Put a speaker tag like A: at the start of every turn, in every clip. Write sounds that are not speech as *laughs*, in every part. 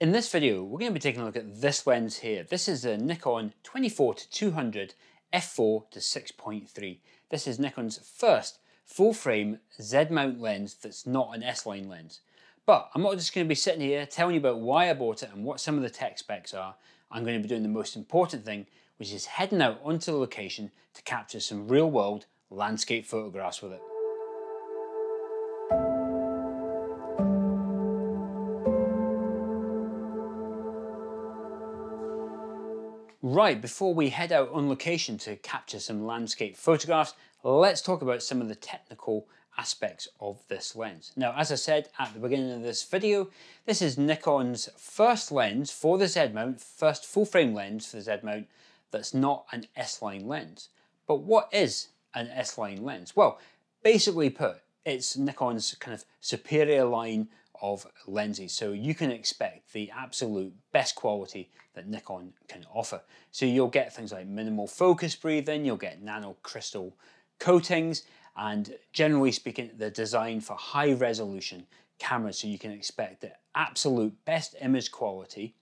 A: In this video, we're going to be taking a look at this lens here. This is a Nikon 24 to 200 f4 to 6.3. This is Nikon's first full-frame Z-mount lens that's not an S-line lens. But I'm not just going to be sitting here telling you about why I bought it and what some of the tech specs are. I'm going to be doing the most important thing, which is heading out onto the location to capture some real-world landscape photographs with it. Right, before we head out on location to capture some landscape photographs, let's talk about some of the technical aspects of this lens. Now, as I said at the beginning of this video, this is Nikon's first lens for the Z-mount, first full-frame lens for the Z-mount that's not an S-line lens. But what is an S-line lens? Well, basically put, it's Nikon's kind of superior line of lenses. So you can expect the absolute best quality that Nikon can offer. So you'll get things like minimal focus breathing, you'll get nano crystal coatings, and generally speaking, they're designed for high resolution cameras. So you can expect the absolute best image quality,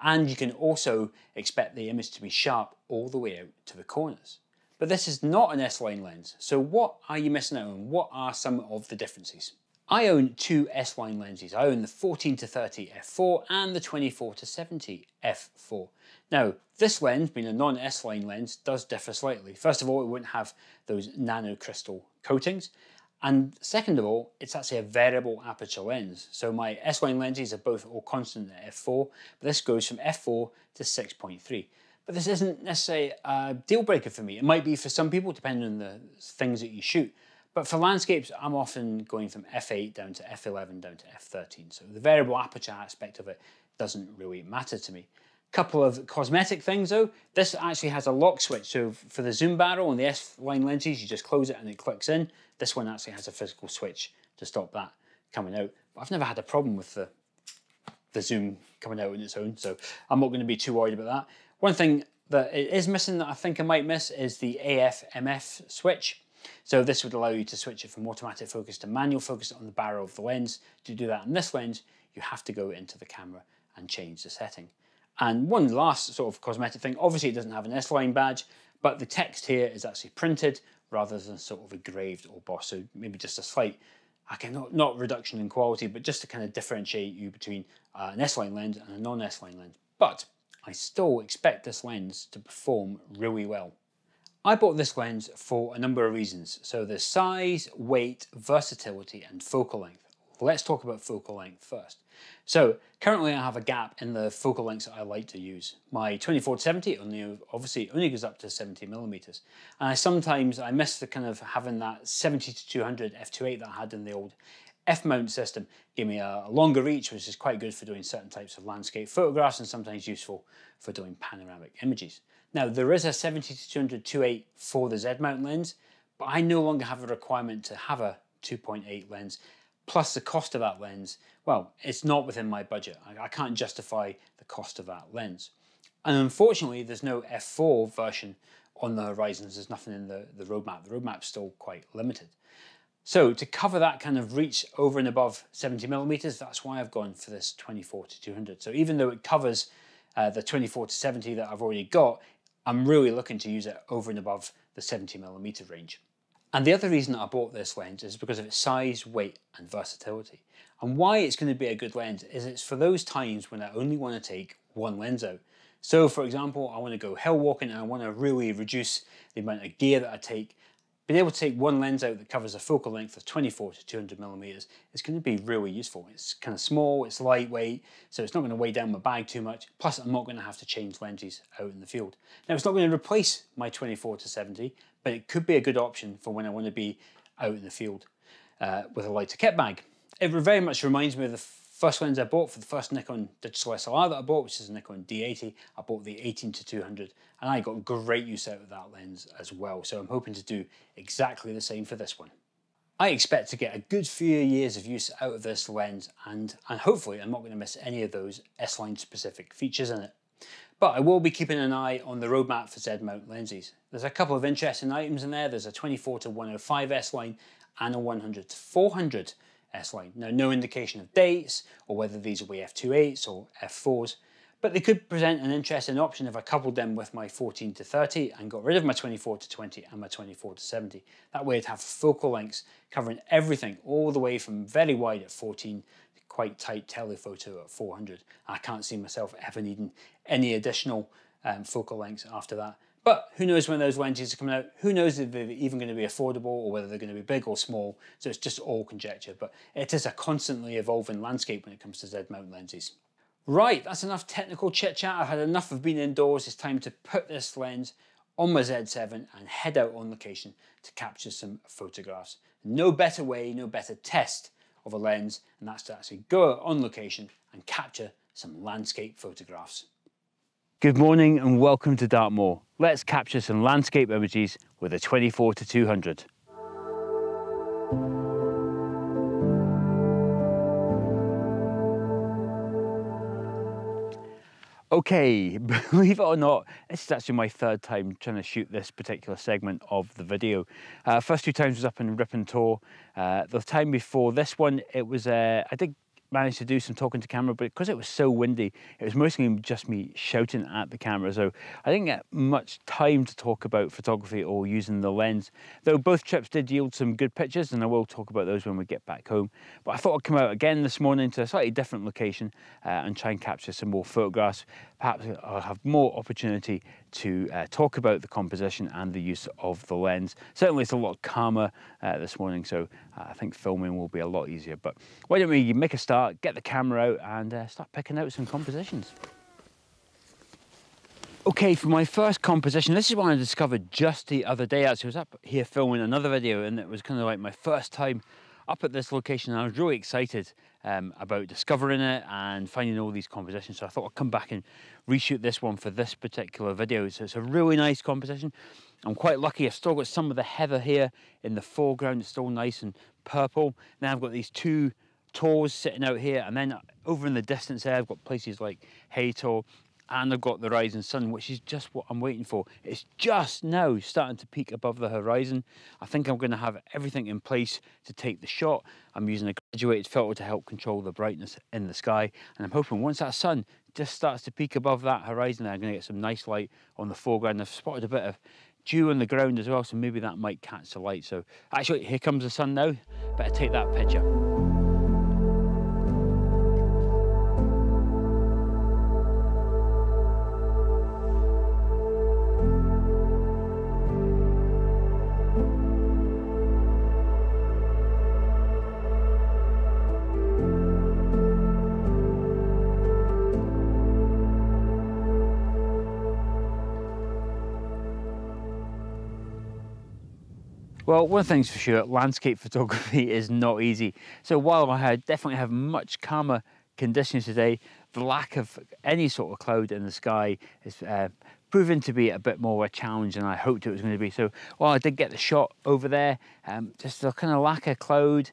A: and you can also expect the image to be sharp all the way out to the corners. But this is not an S-line lens. So what are you missing out on? What are some of the differences? I own two S-line lenses. I own the 14 to 30 f4 and the 24 to 70 f4. Now, this lens, being a non-S-line lens, does differ slightly. First of all, it wouldn't have those nanocrystal coatings. And second of all, it's actually a variable aperture lens. So my S-line lenses are both all constant at f4, but this goes from f4 to 6.3. But this isn't necessarily a deal breaker for me. It might be for some people, depending on the things that you shoot. But for landscapes, I'm often going from f8 down to f11 down to f13. So the variable aperture aspect of it doesn't really matter to me. Couple of cosmetic things though. This actually has a lock switch. So for the zoom barrel on the S-line lenses, you just close it and it clicks in. This one actually has a physical switch to stop that coming out. But I've never had a problem with the, the zoom coming out on its own. So I'm not going to be too worried about that. One thing that it is missing that I think I might miss is the AF-MF switch. So this would allow you to switch it from automatic focus to manual focus on the barrel of the lens. To do that on this lens, you have to go into the camera and change the setting. And one last sort of cosmetic thing, obviously it doesn't have an S-line badge, but the text here is actually printed rather than sort of engraved or bossed. So maybe just a slight, okay, not, not reduction in quality, but just to kind of differentiate you between uh, an S-line lens and a non-S-line lens. But I still expect this lens to perform really well. I bought this lens for a number of reasons. So the size, weight, versatility, and focal length. Let's talk about focal length first. So currently I have a gap in the focal lengths that I like to use. My 24-70 only obviously only goes up to 70 millimeters. And I sometimes, I miss the kind of having that 70 to 200 f2.8 that I had in the old F-mount system gave me a longer reach, which is quite good for doing certain types of landscape photographs and sometimes useful for doing panoramic images. Now there is a 70 to 200 2.8 for the Z-mount lens, but I no longer have a requirement to have a 2.8 lens. Plus the cost of that lens, well, it's not within my budget. I, I can't justify the cost of that lens. And unfortunately, there's no f4 version on the horizons. There's nothing in the, the roadmap. The roadmap's still quite limited. So to cover that kind of reach over and above 70 millimeters, that's why I've gone for this 24 to 200. So even though it covers uh, the 24 to 70 that I've already got, I'm really looking to use it over and above the 70 millimeter range. And the other reason that I bought this lens is because of its size, weight and versatility. And why it's going to be a good lens is it's for those times when I only want to take one lens out. So for example, I want to go hill walking and I want to really reduce the amount of gear that I take being able to take one lens out that covers a focal length of 24 to 200 millimeters is going to be really useful. It's kind of small, it's lightweight, so it's not going to weigh down my bag too much. Plus, I'm not going to have to change lenses out in the field. Now, it's not going to replace my 24 to 70, but it could be a good option for when I want to be out in the field uh, with a lighter kit bag. It very much reminds me of the First lens I bought for the first Nikon digital SLR that I bought, which is a Nikon D80, I bought the 18 to 200 and I got great use out of that lens as well. So I'm hoping to do exactly the same for this one. I expect to get a good few years of use out of this lens and, and hopefully I'm not going to miss any of those S-line specific features in it. But I will be keeping an eye on the roadmap for Z-mount lenses. There's a couple of interesting items in there. There's a 24 to 105 S-line and a 100 to 400 S line. Now, no indication of dates or whether these will be f2.8s or f4s, but they could present an interesting option if I coupled them with my 14 to 30 and got rid of my 24 to 20 and my 24 to 70. That way I'd have focal lengths covering everything all the way from very wide at 14 to quite tight telephoto at 400. I can't see myself ever needing any additional um, focal lengths after that. But who knows when those lenses are coming out? Who knows if they're even going to be affordable or whether they're going to be big or small? So it's just all conjecture. But it is a constantly evolving landscape when it comes to Z mount lenses. Right, that's enough technical chit chat. I've had enough of being indoors. It's time to put this lens on my Z7 and head out on location to capture some photographs. No better way, no better test of a lens, and that's to actually go on location and capture some landscape photographs. Good morning and welcome to Dartmoor. Let's capture some landscape images with a 24 to 200. Okay, *laughs* believe it or not, this is actually my third time trying to shoot this particular segment of the video. Uh, first two times was up in Rippon Tor. Uh, the time before this one, it was, uh, I did managed to do some talking to camera, but because it was so windy, it was mostly just me shouting at the camera. So I didn't get much time to talk about photography or using the lens, though both trips did yield some good pictures and I will talk about those when we get back home. But I thought I'd come out again this morning to a slightly different location uh, and try and capture some more photographs. Perhaps I'll have more opportunity to uh, talk about the composition and the use of the lens. Certainly it's a lot calmer uh, this morning, so uh, I think filming will be a lot easier. But why don't we make a start, get the camera out and uh, start picking out some compositions. Okay, for my first composition, this is one I discovered just the other day. Actually, I was up here filming another video and it was kind of like my first time up at this location and I was really excited um, about discovering it and finding all these compositions. So I thought I'd come back and reshoot this one for this particular video. So it's a really nice composition. I'm quite lucky. I've still got some of the heather here in the foreground. It's still nice and purple. Now I've got these two tors sitting out here and then over in the distance there I've got places like Haytor and I've got the rising sun, which is just what I'm waiting for. It's just now starting to peak above the horizon. I think I'm going to have everything in place to take the shot. I'm using a graduated filter to help control the brightness in the sky, and I'm hoping once that sun just starts to peak above that horizon, I'm going to get some nice light on the foreground. I've spotted a bit of dew on the ground as well, so maybe that might catch the light. So actually, here comes the sun now. Better take that picture. Well, one thing's for sure, landscape *laughs* photography is not easy. So while I definitely have much calmer conditions today, the lack of any sort of cloud in the sky is uh, proven to be a bit more of a challenge than I hoped it was going to be. So while I did get the shot over there, um, just the kind of lack of cloud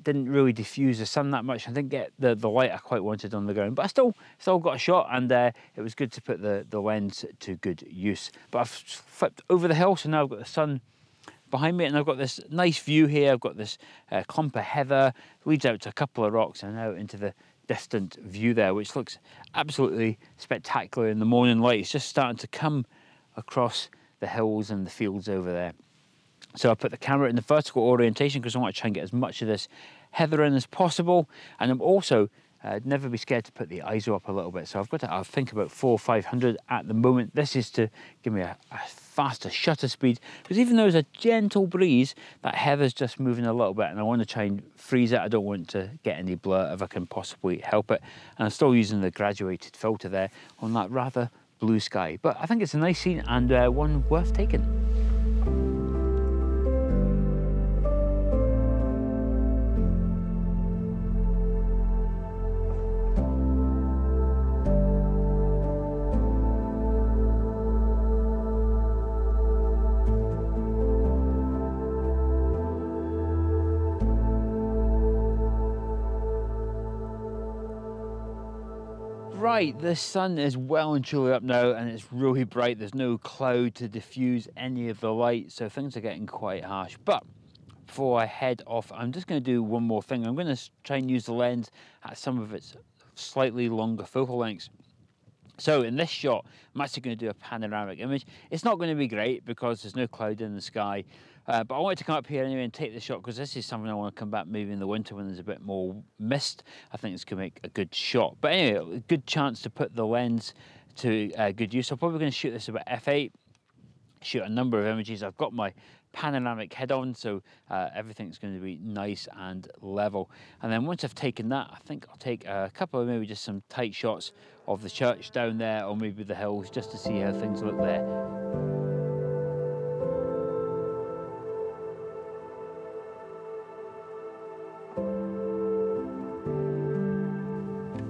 A: didn't really diffuse the sun that much. I didn't get the, the light I quite wanted on the ground, but I still still got a shot and uh, it was good to put the, the lens to good use. But I've flipped over the hill, so now I've got the sun behind me and I've got this nice view here. I've got this uh, clump of heather, leads out to a couple of rocks and out into the distant view there, which looks absolutely spectacular in the morning light. It's just starting to come across the hills and the fields over there. So I put the camera in the vertical orientation because I want to try and get as much of this heather in as possible. And I'm also uh, never be scared to put the ISO up a little bit. So I've got to I think about four or 500 at the moment. This is to give me a, a faster shutter speed because even though there's a gentle breeze, that heather's just moving a little bit and I want to try and freeze it. I don't want to get any blur if I can possibly help it. And I'm still using the graduated filter there on that rather blue sky. But I think it's a nice scene and uh, one worth taking. Right, the sun is well and truly up now and it's really bright. There's no cloud to diffuse any of the light, so things are getting quite harsh. But before I head off, I'm just going to do one more thing. I'm going to try and use the lens at some of its slightly longer focal lengths. So in this shot, I'm actually going to do a panoramic image. It's not going to be great because there's no cloud in the sky, uh, but I wanted to come up here anyway and take the shot because this is something I want to come back maybe in the winter when there's a bit more mist. I think it's going to make a good shot. But anyway, a good chance to put the lens to uh, good use. I'm probably going to shoot this about f8, shoot a number of images. I've got my panoramic head on so uh, everything's going to be nice and level and then once I've taken that I think I'll take a couple of maybe just some tight shots of the church down there or maybe the hills just to see how things look there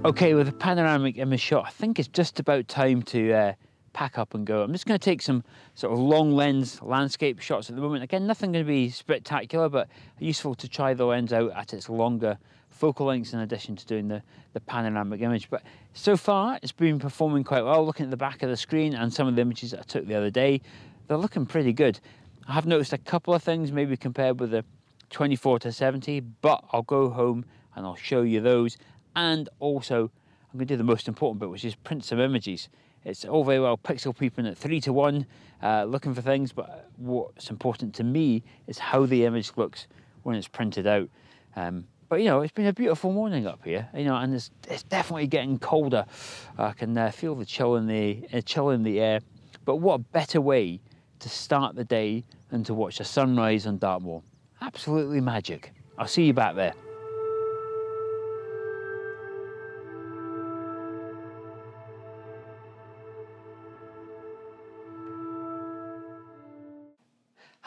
A: Okay, with a panoramic image shot, I think it's just about time to uh, pack up and go. I'm just going to take some sort of long lens landscape shots at the moment. Again, nothing going to be spectacular, but useful to try the lens out at its longer focal lengths in addition to doing the, the panoramic image. But so far, it's been performing quite well. Looking at the back of the screen and some of the images that I took the other day, they're looking pretty good. I have noticed a couple of things, maybe compared with the 24 to 70, but I'll go home and I'll show you those. And also, I'm going to do the most important bit, which is print some images. It's all very well pixel peeping at three to one, uh, looking for things, but what's important to me is how the image looks when it's printed out. Um, but you know, it's been a beautiful morning up here, you know, and it's, it's definitely getting colder. I can uh, feel the chill in the uh, chill in the air. But what a better way to start the day than to watch a sunrise on Dartmoor? Absolutely magic. I'll see you back there.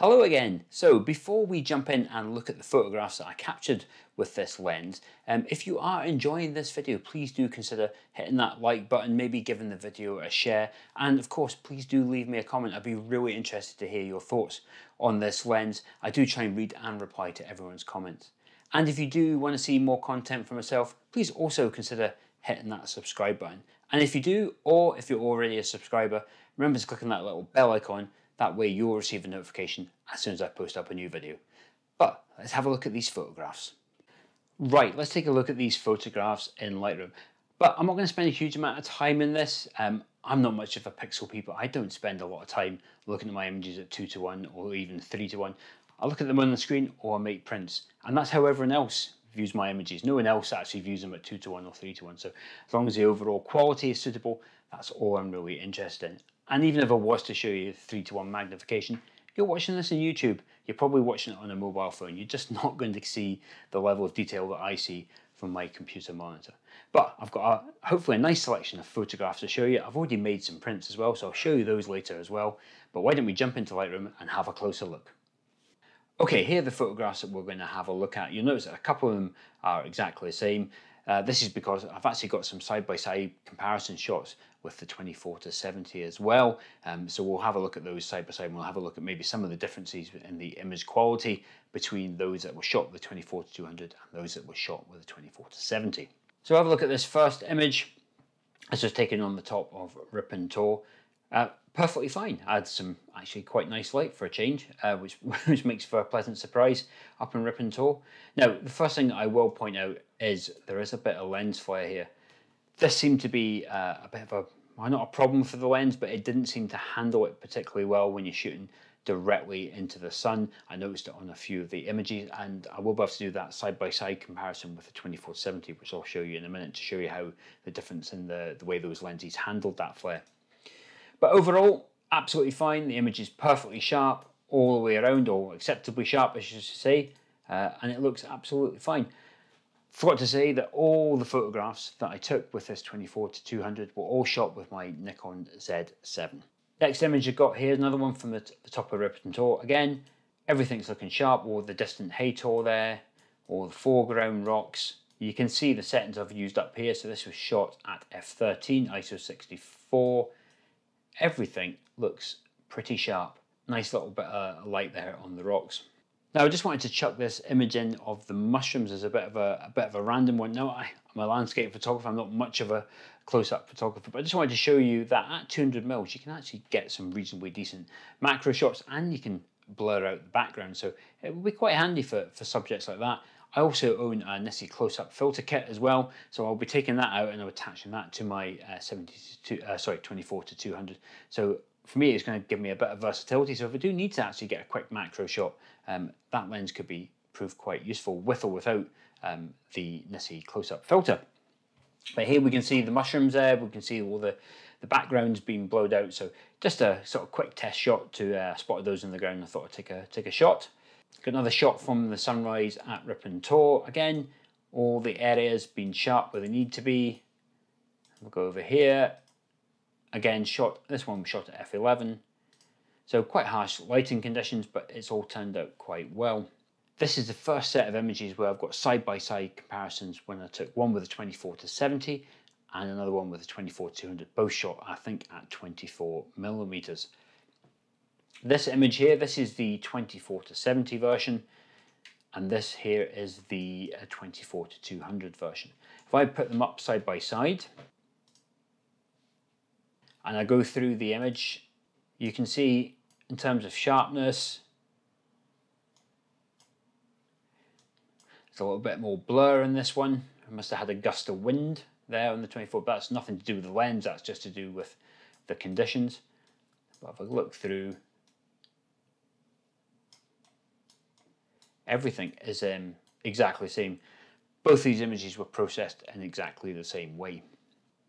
A: Hello again. So before we jump in and look at the photographs that I captured with this lens, um, if you are enjoying this video, please do consider hitting that like button, maybe giving the video a share, and of course, please do leave me a comment. I'd be really interested to hear your thoughts on this lens. I do try and read and reply to everyone's comments. And if you do want to see more content from myself, please also consider hitting that subscribe button. And if you do, or if you're already a subscriber, remember to click on that little bell icon that way you'll receive a notification as soon as I post up a new video. But let's have a look at these photographs. Right, let's take a look at these photographs in Lightroom. But I'm not going to spend a huge amount of time in this. Um, I'm not much of a pixel people. I don't spend a lot of time looking at my images at 2 to 1 or even 3 to 1. I look at them on the screen or I make prints. And that's how everyone else views my images. No one else actually views them at 2 to 1 or 3 to 1. So as long as the overall quality is suitable, that's all I'm really interested in. And even if I was to show you 3 to 1 magnification, you're watching this on YouTube, you're probably watching it on a mobile phone. You're just *laughs* not going to see the level of detail that I see from my computer monitor. But I've got a, hopefully a nice selection of photographs to show you. I've already made some prints as well, so I'll show you those later as well. But why don't we jump into Lightroom and have a closer look. Okay, here are the photographs that we're going to have a look at. You'll notice that a couple of them are exactly the same. Uh, this is because I've actually got some side-by-side -side comparison shots with the 24 to 70 as well. Um, so we'll have a look at those side by side and we'll have a look at maybe some of the differences in the image quality between those that were shot with the 24 to 200 and those that were shot with the 24 to 70. So have a look at this first image. This was taken on the top of Rippon Tor. Uh, perfectly fine. I had some actually quite nice light for a change, uh, which *laughs* which makes for a pleasant surprise up in Rippon Tor. Now, the first thing I will point out is there is a bit of lens flare here. This seemed to be uh, a bit of a well, not a problem for the lens, but it didn't seem to handle it particularly well when you're shooting directly into the sun. I noticed it on a few of the images, and I will be able to do that side-by-side -side comparison with the 2470, which I'll show you in a minute to show you how the difference in the, the way those lenses handled that flare. But overall, absolutely fine. The image is perfectly sharp all the way around, or acceptably sharp, I should say, uh, and it looks absolutely fine. Forgot to say that all the photographs that I took with this 24 to 200 were all shot with my Nikon Z7. Next image you've got here is another one from the, the top of Rippon Tor. Again, everything's looking sharp, all the distant hay Haytor there, all the foreground rocks. You can see the settings I've used up here. So this was shot at f13, ISO 64, everything looks pretty sharp. Nice little bit of light there on the rocks. Now I just wanted to chuck this image in of the mushrooms as a bit of a, a bit of a random one. Now I, am a landscape photographer, I'm not much of a close-up photographer, but I just wanted to show you that at 200 mils you can actually get some reasonably decent macro shots and you can blur out the background. So it will be quite handy for, for subjects like that. I also own a Nisi close-up filter kit as well, so I'll be taking that out and I'm attaching that to my uh, 70 to uh, sorry 24 to 200. So for me, it's going to give me a bit of versatility. So if I do need to actually get a quick macro shot, um, that lens could be proved quite useful with or without um, the Nisi close-up filter. But here we can see the mushrooms there, we can see all the, the backgrounds being blowed out. So just a sort of quick test shot to uh, spot those in the ground. I thought I'd take a, take a shot. Got another shot from the sunrise at Rippon Tor. Again, all the areas being sharp where they need to be. We'll go over here. Again, shot this one was shot at f11. So quite harsh lighting conditions, but it's all turned out quite well. This is the first set of images where I've got side-by-side -side comparisons when I took one with a 24 to 70 and another one with a 24 to 200, both shot I think at 24 millimeters. This image here, this is the 24 to 70 version, and this here is the uh, 24 to 200 version. If I put them up side by side, and I go through the image, you can see in terms of sharpness, it's a little bit more blur in this one. I must have had a gust of wind there on the 24, but that's nothing to do with the lens, that's just to do with the conditions. But if I look through, everything is um, exactly the same. Both these images were processed in exactly the same way.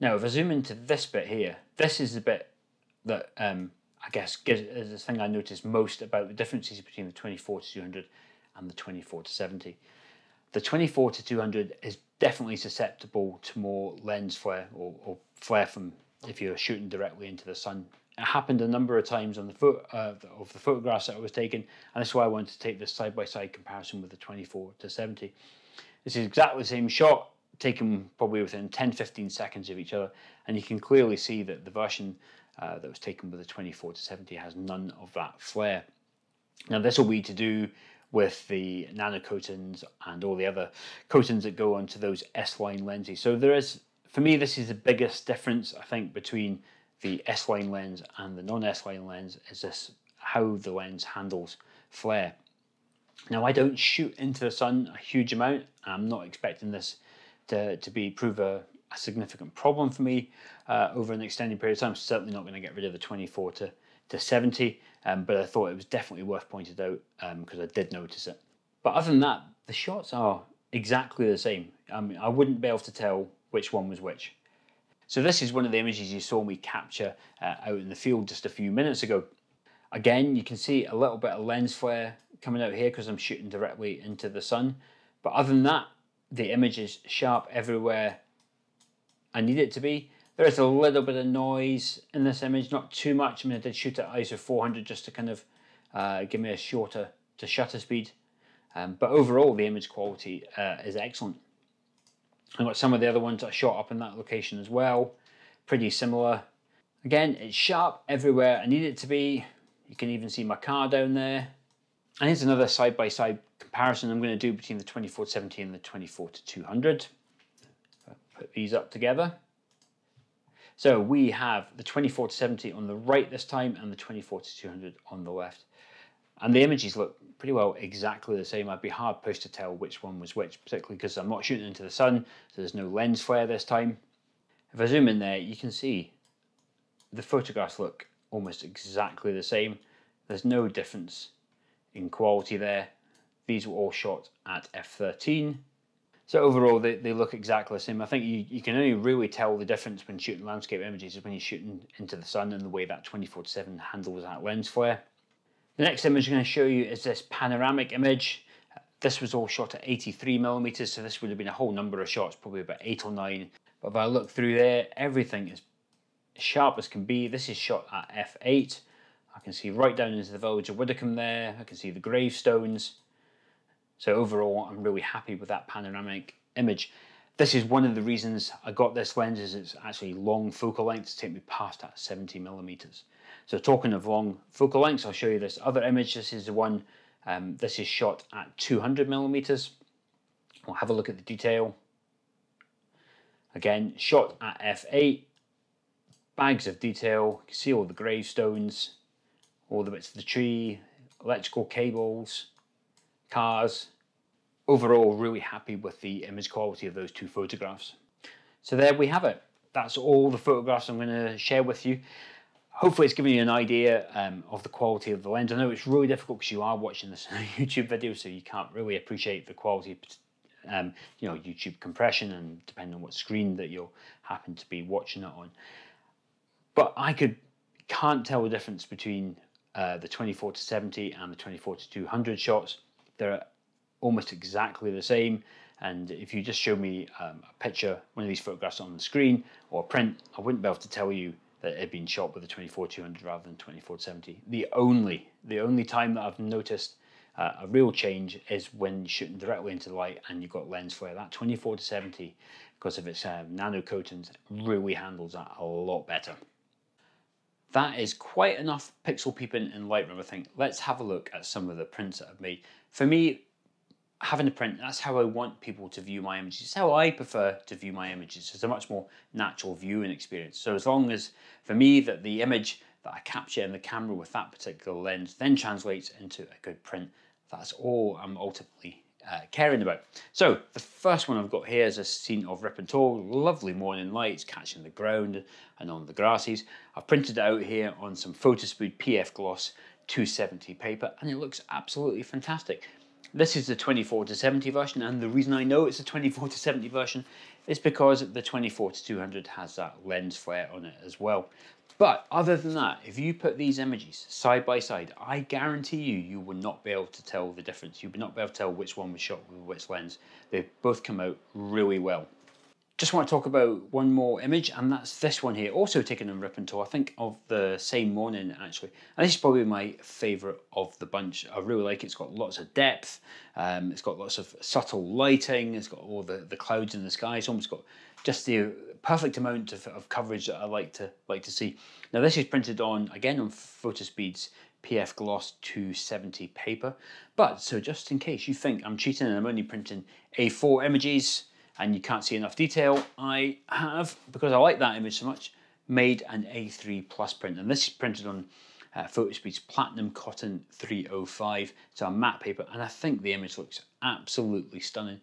A: Now, if I zoom into this bit here, this is the bit that um, I guess is the thing I notice most about the differences between the 24 to 200 and the 24 to 70. The 24 to 200 is definitely susceptible to more lens flare or, or flare from if you're shooting directly into the sun it happened a number of times on the foot uh, of the photographs that I was taking, and that's why I wanted to take this side by side comparison with the 24 to 70. This is exactly the same shot, taken probably within 10 15 seconds of each other, and you can clearly see that the version uh, that was taken with the 24 to 70 has none of that flare. Now, this will be to do with the nano coatings and all the other coatings that go onto those S line lenses. So, there is, for me, this is the biggest difference I think between the S-line lens and the non-S-line lens is this how the lens handles flare. Now I don't shoot into the sun a huge amount. I'm not expecting this to, to be prove a, a significant problem for me uh, over an extended period of time. I'm certainly not going to get rid of the 24 to, to 70, um, but I thought it was definitely worth pointing out because um, I did notice it. But other than that, the shots are exactly the same. I mean, I wouldn't be able to tell which one was which. So this is one of the images you saw me capture uh, out in the field just a few minutes ago. Again, you can see a little bit of lens flare coming out here because I'm shooting directly into the sun. But other than that, the image is sharp everywhere I need it to be. There is a little bit of noise in this image, not too much. I mean, I did shoot at ISO 400 just to kind of uh, give me a shorter to shutter speed. Um, but overall, the image quality uh, is excellent. I've got some of the other ones I shot up in that location as well. Pretty similar. Again, it's sharp everywhere I need it to be. You can even see my car down there. And here's another side-by-side -side comparison I'm going to do between the 24-70 and the 24 to 200. Put these up together. So we have the 24 to 70 on the right this time and the 24 to 200 on the left. And the images look pretty well exactly the same. I'd be hard pushed to tell which one was which, particularly because I'm not shooting into the sun, so there's no lens flare this time. If I zoom in there, you can see the photographs look almost exactly the same. There's no difference in quality there. These were all shot at f13. So overall, they, they look exactly the same. I think you, you can only really tell the difference when shooting landscape images is when you're shooting into the sun and the way that 24-7 handles that lens flare. The next image I'm going to show you is this panoramic image. This was all shot at 83 millimeters, so this would have been a whole number of shots, probably about eight or nine. But if I look through there, everything is sharp as can be. This is shot at f8. I can see right down into the village of Widecombe there. I can see the gravestones. So overall, I'm really happy with that panoramic image. This is one of the reasons I got this lens is it's actually long focal length to take me past that 70 millimeters. So talking of long focal lengths, I'll show you this other image. This is the one, um, this is shot at 200 millimeters. We'll have a look at the detail. Again, shot at f8, bags of detail. You can see all the gravestones, all the bits of the tree, electrical cables, cars. Overall, really happy with the image quality of those two photographs. So there we have it. That's all the photographs I'm going to share with you. Hopefully it's given you an idea um, of the quality of the lens. I know it's really difficult because you are watching this *laughs* YouTube video, so you can't really appreciate the quality, um, you know, YouTube compression and depending on what screen that you'll happen to be watching it on. But I could can't tell the difference between uh, the 24 to 70 and the 24 to 200 shots. They're almost exactly the same. And if you just show me um, a picture, one of these photographs on the screen or print, I wouldn't be able to tell you that it had been shot with a 24-200 rather than 24-70. The only, the only time that I've noticed uh, a real change is when shooting directly into the light and you've got lens flare. That 24 to 70, because of its uh, nano coatings, really handles that a lot better. That is quite enough pixel peeping in Lightroom, I think. Let's have a look at some of the prints that I've made. For me, having a print, that's how I want people to view my images. It's how I prefer to view my images. It's a much more natural viewing experience. So as long as, for me, that the image that I capture in the camera with that particular lens then translates into a good print, that's all I'm ultimately uh, caring about. So the first one I've got here is a scene of Rippon lovely morning lights catching the ground and on the grasses. I've printed it out here on some Photospeed PF Gloss 270 paper and it looks absolutely fantastic. This is the 24 to 70 version and the reason I know it's a 24 to 70 version is because the 24 to 200 has that lens flare on it as well. But other than that, if you put these images side by side, I guarantee you, you will not be able to tell the difference. You will not be able to tell which one was shot with which lens. They both come out really well. Just want to talk about one more image, and that's this one here, also taken in Rippon I think of the same morning actually. And this is probably my favourite of the bunch. I really like it. It's got lots of depth, um, it's got lots of subtle lighting, it's got all the, the clouds in the sky. It's almost got just the perfect amount of, of coverage that I like to like to see. Now this is printed on again on Photospeed's PF Gloss 270 paper. But so just in case you think I'm cheating and I'm only printing A4 images and you can't see enough detail, I have, because I like that image so much, made an A3 plus print. And this is printed on uh, Photospeed's Platinum Cotton 305. It's a matte paper and I think the image looks absolutely stunning.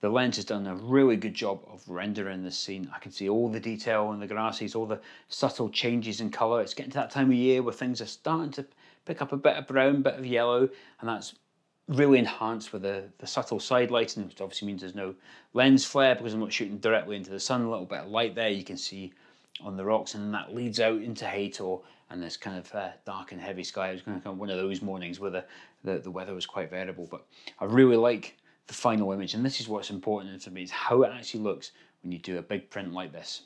A: The lens has done a really good job of rendering this scene. I can see all the detail in the grasses, all the subtle changes in colour. It's getting to that time of year where things are starting to pick up a bit of brown, bit of yellow, and that's really enhanced with the, the subtle side lighting, which obviously means there's no lens flare because I'm not shooting directly into the sun. A little bit of light there you can see on the rocks, and that leads out into Haytor and this kind of uh, dark and heavy sky. It was kind of one of those mornings where the, the, the weather was quite variable, but I really like the final image. And this is what's important for me, is how it actually looks when you do a big print like this.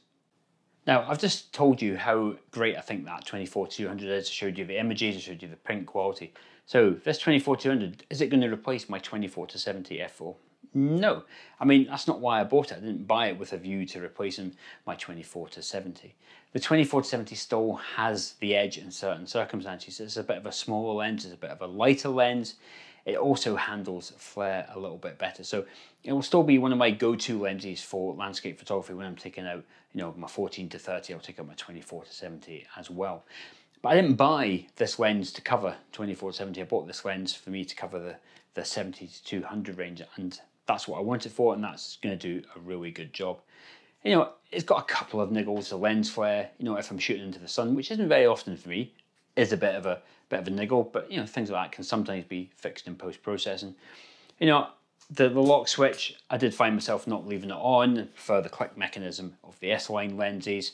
A: Now, I've just told you how great I think that 24-200 is. I showed you the images, I showed you the print quality. So this 24-200, is it going to replace my 24 to 70 f4? No. I mean, that's not why I bought it. I didn't buy it with a view to replacing my 24 to 70. The 24-70 still has the edge in certain circumstances. It's a bit of a smaller lens, it's a bit of a lighter lens it also handles flare a little bit better. So it will still be one of my go-to lenses for landscape photography when I'm taking out, you know, my 14 to 30, I'll take out my 24 to 70 as well. But I didn't buy this lens to cover 24 to 70. I bought this lens for me to cover the, the 70 to 200 range and that's what I want it for and that's going to do a really good job. You know, it's got a couple of niggles, the lens flare, you know, if I'm shooting into the sun, which isn't very often for me, is a bit of a bit of a niggle, but you know things like that can sometimes be fixed in post processing. You know the the lock switch, I did find myself not leaving it on for the click mechanism of the S line lenses,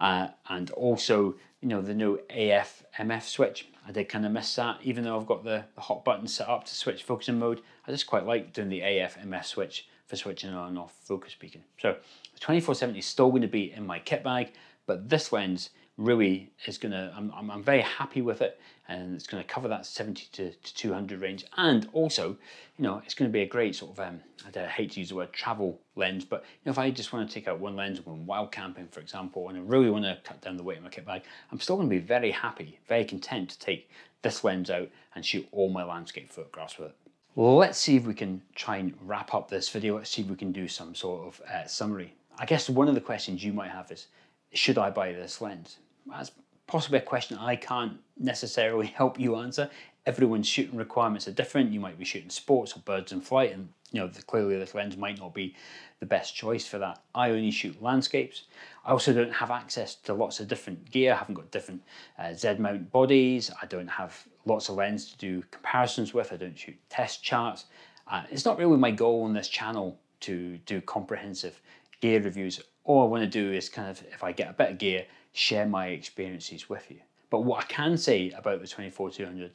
A: uh, and also you know the new AF MF switch. I did kind of miss that, even though I've got the, the hot button set up to switch focusing mode. I just quite like doing the AF MF switch for switching on and off focus peaking. So the 2470 is still going to be in my kit bag, but this lens really is going to, I'm, I'm, I'm, very happy with it and it's going to cover that 70 to, to 200 range. And also, you know, it's going to be a great sort of, um, I hate to use the word travel lens, but you know, if I just want to take out one lens when wild camping, for example, and I really want to cut down the weight of my kit bag, I'm still going to be very happy, very content to take this lens out and shoot all my landscape photographs with it. Let's see if we can try and wrap up this video. Let's see if we can do some sort of uh, summary. I guess one of the questions you might have is, should I buy this lens? That's possibly a question I can't necessarily *laughs* help you answer. everyone's shooting requirements are different. You might be shooting sports or birds in flight, and you know clearly this lens might not be the best choice for that. I only shoot landscapes. I also don't have access to lots of different gear. I haven't got different uh, Z mount bodies. I don't have lots of lens to do comparisons with. I don't shoot test charts. Uh, it's not really my goal on this channel to do comprehensive gear reviews. All I want to do is kind of, if I get a bit of gear, share my experiences with you. But what I can say about the 24-200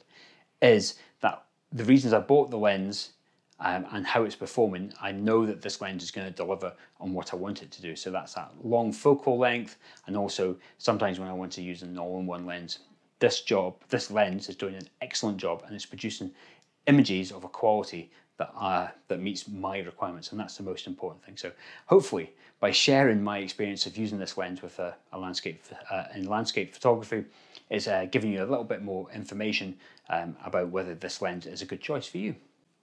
A: is that the reasons I bought the lens um, and how it's performing, I know that this lens is going to deliver on what I want it to do. So that's that long focal length, and also sometimes when I want to use an all-in-one lens, this job, this lens is doing an excellent job, and it's producing images of a quality that that meets my requirements, and that's the most important thing. So hopefully, by sharing my experience of using this lens with a, a landscape uh, in landscape photography, is uh, giving you a little bit more information um, about whether this lens is a good choice for you.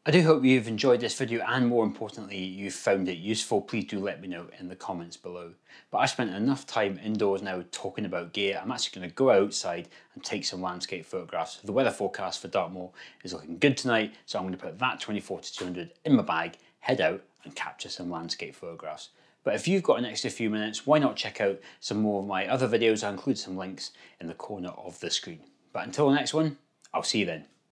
A: I do hope you've enjoyed this video and more importantly you've found it useful. Please do let me know in the comments below. But I spent enough time indoors now talking about gear. I'm actually going to go outside and take some landscape photographs. The weather forecast for Dartmoor is looking good tonight so I'm going to put that 24 to 200 in my bag, head out and capture some landscape photographs. But if you've got an extra few minutes, why not check out some more of my other videos? I'll include some links in the corner of the screen. But until the next one, I'll see you then.